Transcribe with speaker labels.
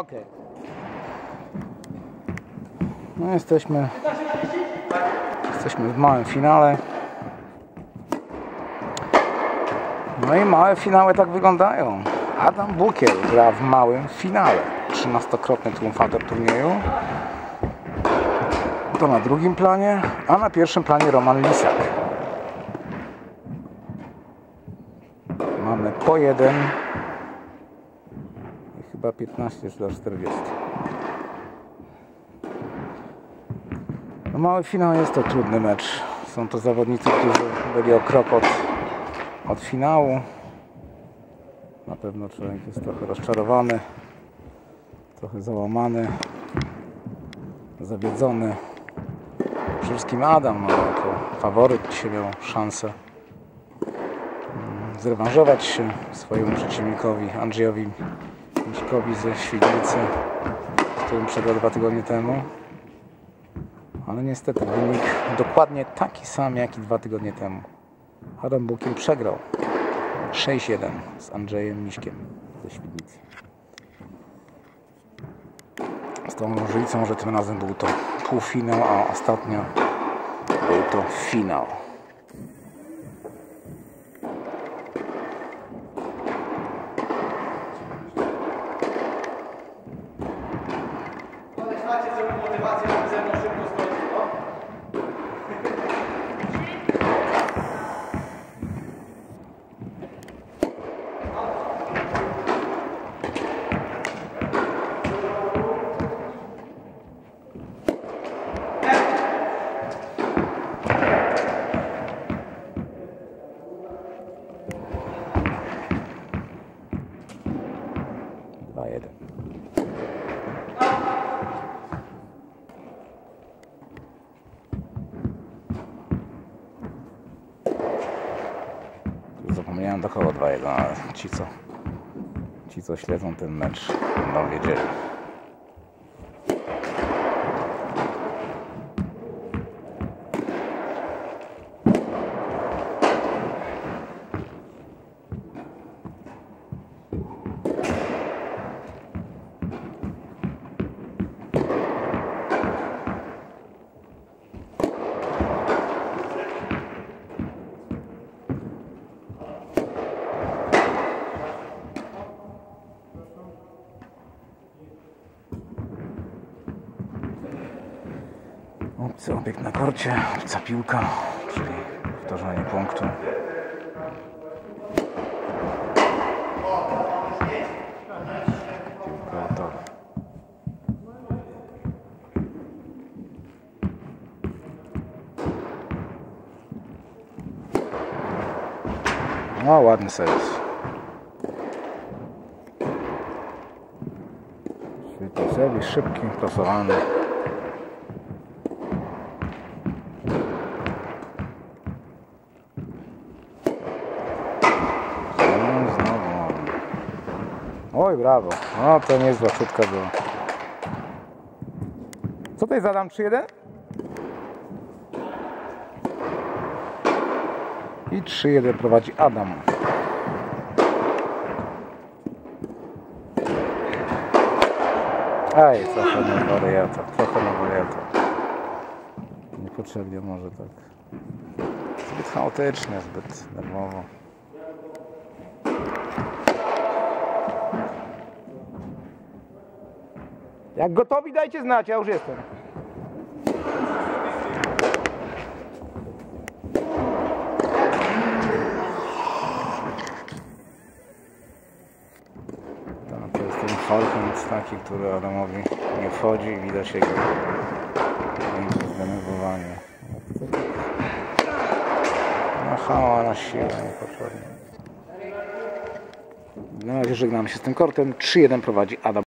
Speaker 1: Okej. No jesteśmy. Jesteśmy w małym finale. No i małe finały tak wyglądają. Adam Bukiel gra w małym finale. 13-krotny triumfator turnieju. To na drugim planie, a na pierwszym planie Roman Lisak. Mamy po jeden chyba 15 czy do 40. No mały finał jest to trudny mecz. Są to zawodnicy, którzy byli o krok od, od finału. Na pewno człowiek jest trochę rozczarowany, trochę załamany, zawiedzony. Przede wszystkim Adam, no, jako faworyt dzisiaj miał szansę mm, zrewanżować się swojemu przeciwnikowi Andrzejowi Miśkowi ze Świdnicy, którym przegrał dwa tygodnie temu. Ale niestety wynik dokładnie taki sam jak i dwa tygodnie temu. Adam Bukiel przegrał 6-1 z Andrzejem Miśkiem ze Świdnicy. Z tą różnicą, że tym razem był to półfinał, a ostatnio był to finał.
Speaker 2: Motywację, żeby ze mną szybko skończyć, no?
Speaker 1: Dwa jeden. Zapomniałem do kogo 2-1, ale ci co, ci co śledzą ten mecz będą wiedzieli. Obcy obiekt na korcie, obca piłka, czyli powtarzanie punktu. Piłka gotowa. No, ładny serwis. Świetny serwis, szybki, prostowany. No, znowu. Oj, brawo. No, to niezła szutka była. Co to jest Adam 3-1? I 3-1 prowadzi Adam. Aj, trochę na wariata, trochę na wariata. Niepotrzebnie może tak. Zbyt chaotycznie, zbyt nerwowo. Jak gotowi, dajcie znać, ja już jestem. Tak, To jest ten forehand taki, który Adamowi nie wchodzi i widać jego, zdenerwowanie. Machała na siłę niepotrzebnie. Na razie żegnamy się z tym kortem. 3-1 prowadzi Adam.